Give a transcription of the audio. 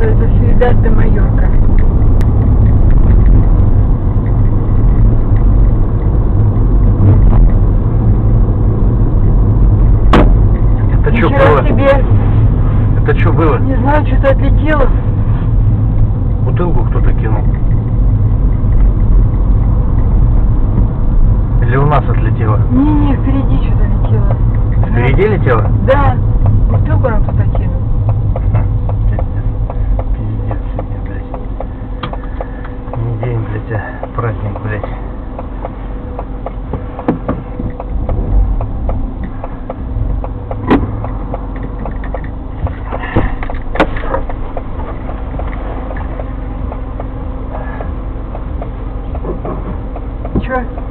Сьюдад де Майорка. Это что было? себе. Это что было? Не знаю, что-то отлетело. Бутылку кто-то кинул. Или у нас отлетело? Не-не, впереди что-то летело. Впереди летело? Да. Бутылку нам кто-то кинул. Начался праздник, блядь. Чё?